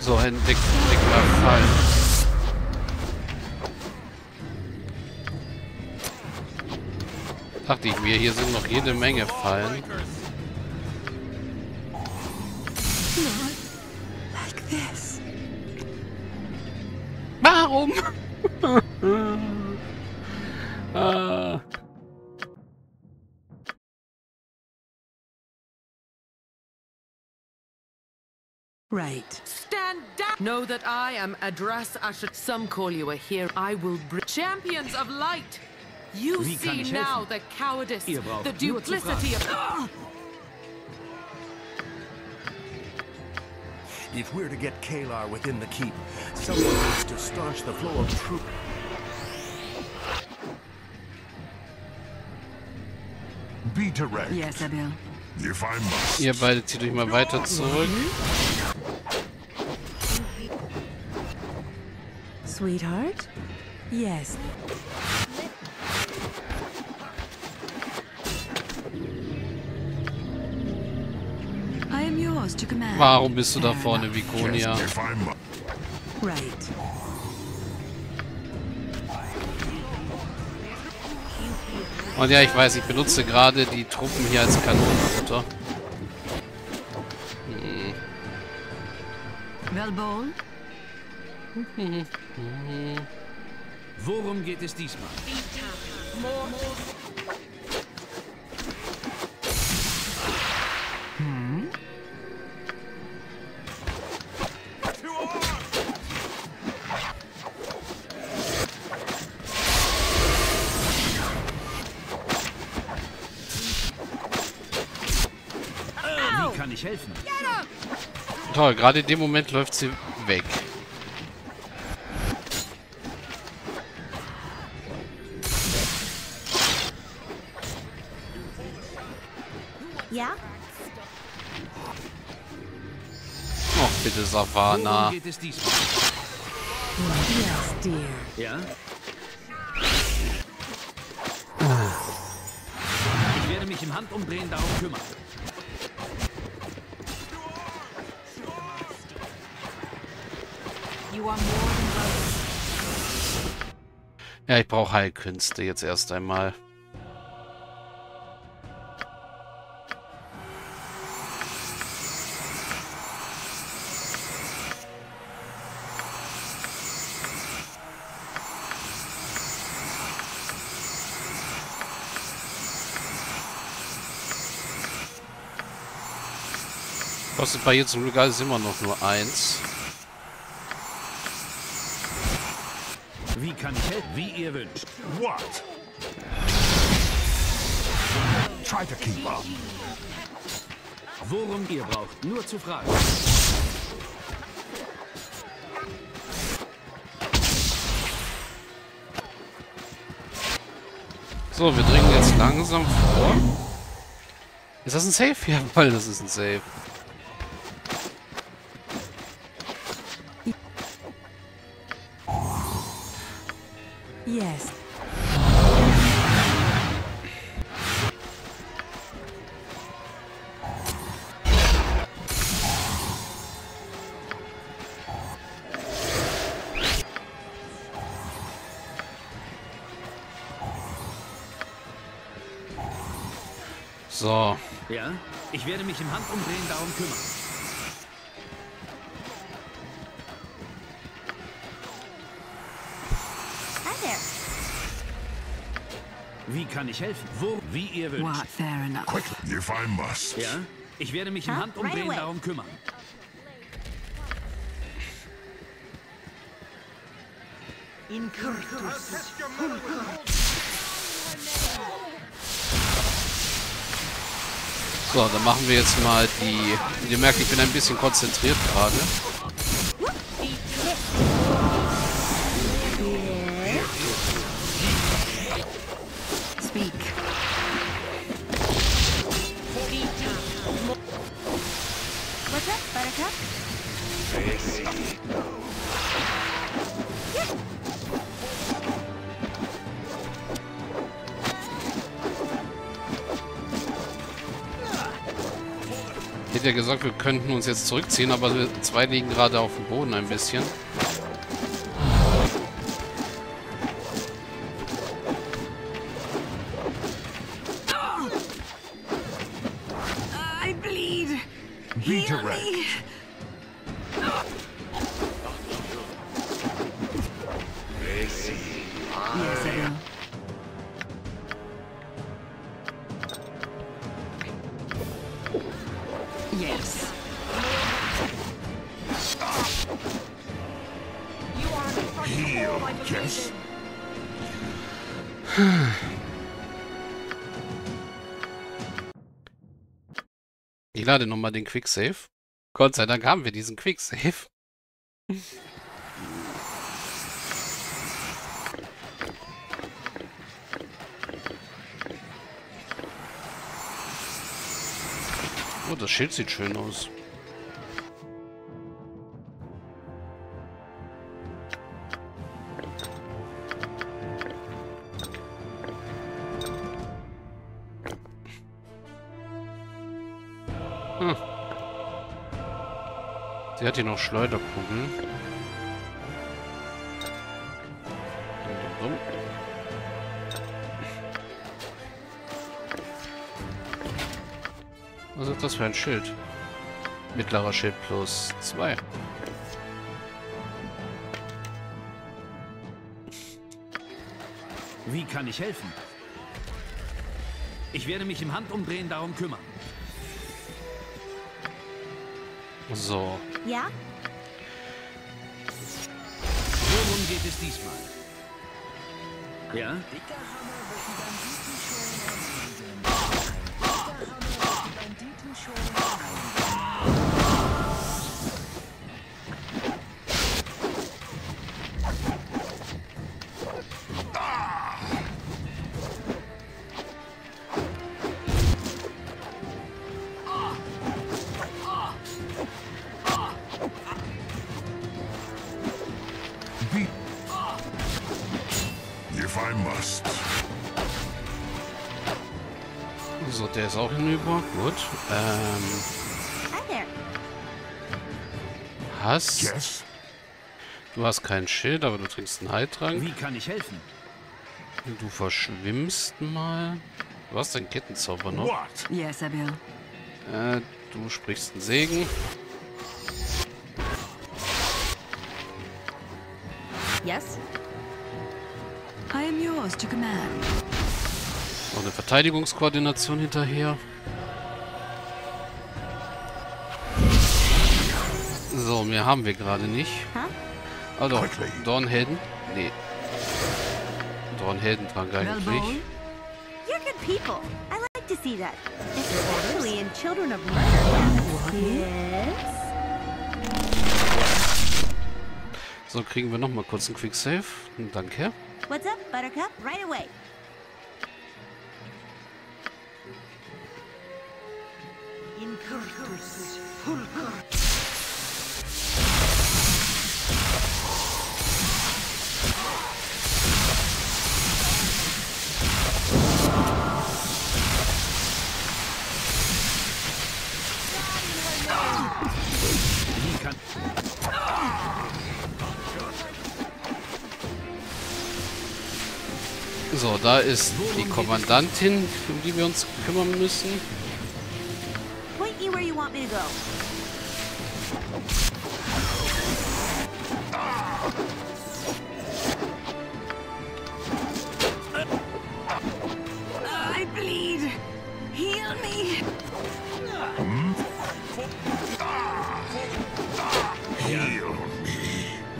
So, entdeck, entdeck mal Fallen. Dachte ich mir, hier sind noch jede Menge Fallen. Warum? Right. Stand down! Know that I am Adras Asher. Some call you a hero. I will bring champions of light. You Wie see now the cowardice, Ihr the duplicity of. If we're to get Kalar within the keep, someone needs to staunch the flow of troop. Be direct. Yes, Abil. If I must. Ihr beide zieht euch mal weiter zurück. Mhm. Sweetheart? Yes. I am yours to command. Warum bist du da vorne. Vikonia? Right. Und ja, ich weiß, ich benutze gerade die Truppen hier als Kanonenfutter. Well bold? Worum geht es diesmal? Wie kann ich helfen? Toll, gerade in dem Moment läuft sie weg. Bitte, Savannah. Ja? Ich werde mich im Handumdrehen darum kümmern. Ja, ich brauche Heilkünste jetzt erst einmal. Kostet bei ihr zum Glück alles immer noch nur eins. Wie kann ich helfen? Wie ihr wünscht. What? Try to keep up. Worum ihr braucht, nur zu fragen. So, wir dringen jetzt langsam vor. Ist das ein Safe? Jawohl, das ist ein Safe. So. Ja? Ich werde mich im Handumdrehen darum kümmern. Wie kann ich helfen? Wo? Wie ihr wünscht. What? Fair enough. Quickly, if I must. Ja? Ich werde mich im Handumdrehen darum kümmern. So, dann machen wir jetzt mal die... Ihr merkt, ich bin ein bisschen konzentriert gerade. Hätte ja gesagt, wir könnten uns jetzt zurückziehen, aber wir zwei liegen gerade auf dem Boden ein bisschen. Lade nochmal den Quicksave. Gott sei Dank haben wir diesen Quicksave. Oh, das Schild sieht schön aus. Sie hat hier noch Schleuderkugeln. Was ist das für ein Schild? Mittlerer Schild plus 2. Wie kann ich helfen? Ich werde mich im Handumdrehen darum kümmern. So. Yeah? Worum geht es diesmal? Ja? Must. So, der ist auch hinüber. Gut. Ähm, hast... Yes. Du hast kein Schild, aber du trinkst einen Heiltrank. Wie kann ich helfen? Du verschwimmst mal. Du hast deinen Kettenzauber noch. What? Yes, I will. Äh, du sprichst einen Segen. Yes? Noch eine Verteidigungskoordination hinterher. So, mehr haben wir gerade nicht. Quickly. Dornhelden? Nee. Dornheldentrank eigentlich. You're good people. I like to see that. Especially in children of murder. Yes? So, kriegen wir nochmal kurz einen Quicksave. Danke. What's up, Buttercup? Right away. Wie So, da ist die Kommandantin, um die wir uns kümmern müssen. Me.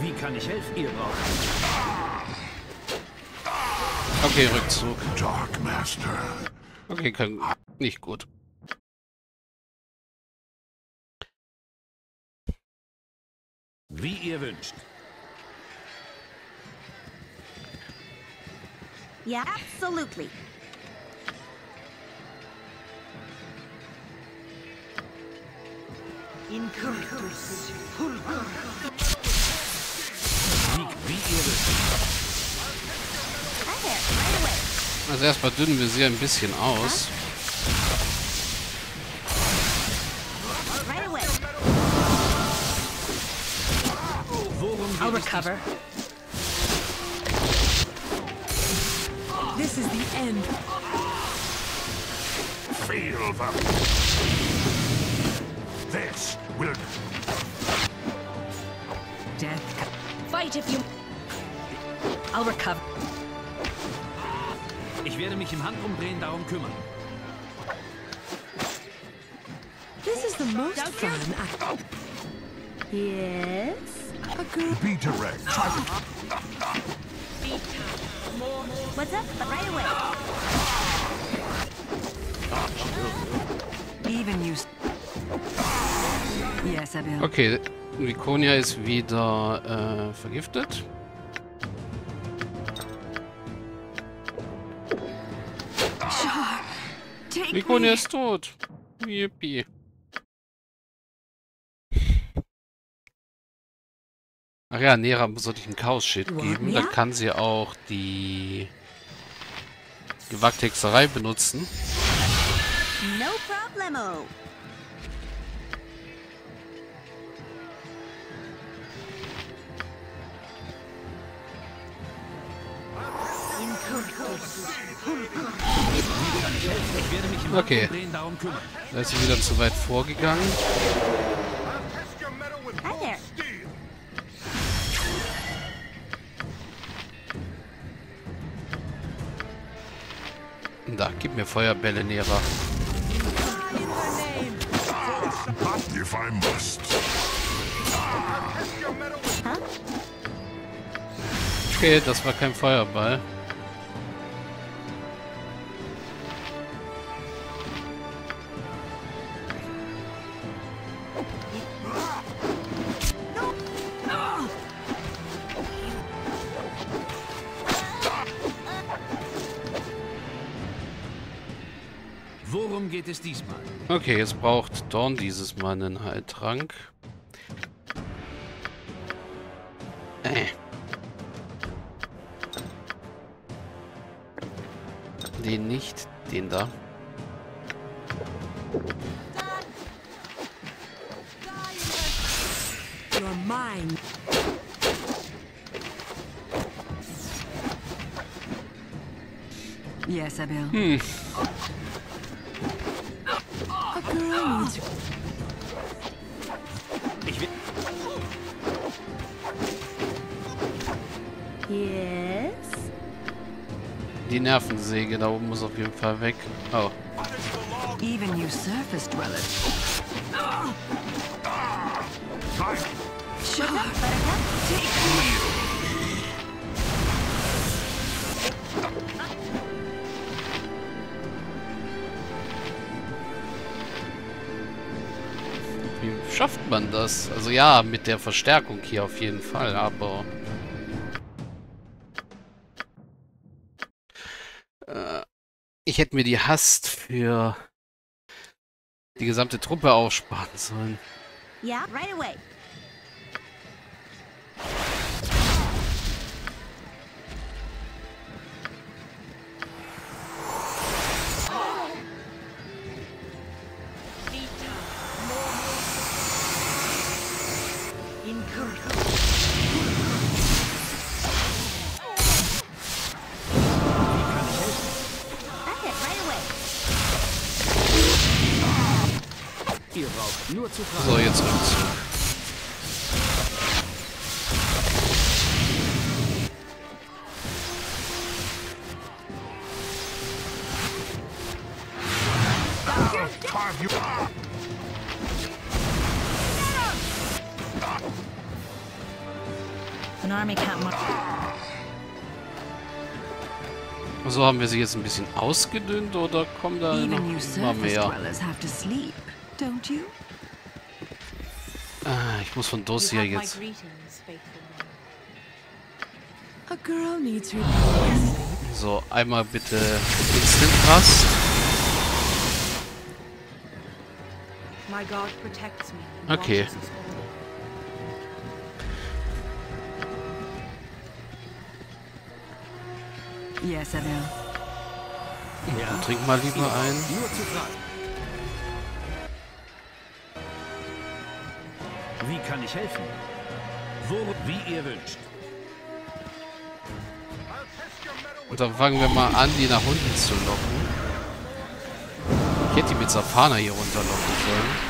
Wie kann ich helfen? Ihr braucht... Okay, Rückzug. Dark Master. Okay, kann, nicht gut. Wie ihr wünscht. Yeah, absolutely. Wie, wie ihr wünscht. Also erstmal dünnen wir sie ein bisschen aus. right away. Worum I'll recover. This is the end. Feel them. This will Death. Fight if you. I'll recover. Ich werde mich im Handumdrehen darum kümmern. This is the most fun. I... Yes. A girl. be direct. To What's up? Right away. Even you. Yes, I will. Okay, Viconia ist wieder äh, vergiftet. Me. ist tot. Yippie. Ach ja, Nera sollte ich einen Chaos-Shit geben. Dann kann sie auch die gewagte Hexerei benutzen. No problemo. Okay. Da ist sie wieder zu weit vorgegangen. Da, gib mir Feuerbälle, Nera. if I must. Okay, das war kein Feuerball. Worum geht es diesmal? Okay, jetzt braucht Dorn dieses Mal einen Heiltrank. Äh. Den nicht, den da. You're mine. Yes, I will. Hm, Needs. Ich will Yes. die Nervensäge da oben muss auf jeden Fall weg. Oh, Even you surface dwellers. Sure. Take schafft man das? Also ja, mit der Verstärkung hier auf jeden Fall, aber... Äh, ich hätte mir die Hast für die gesamte Truppe aufsparen sollen. Yeah, right away. Braucht nur zu fragen. So, jetzt march. So haben wir sie jetzt ein bisschen ausgedünnt oder kommen da noch surface mehr? Don't you? Ah, ich muss von Dosia jetzt. A girl needs her So, einmal bitte Instant Rast. My God protects me. and Okay. Yes, I will. Trink mal lieber ein. Wie kann ich helfen? Wo, wie ihr wünscht. Und dann fangen wir mal an, die nach unten zu locken. Ich hätte die mit Safana hier runterlocken sollen.